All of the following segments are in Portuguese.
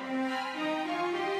Música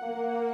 Música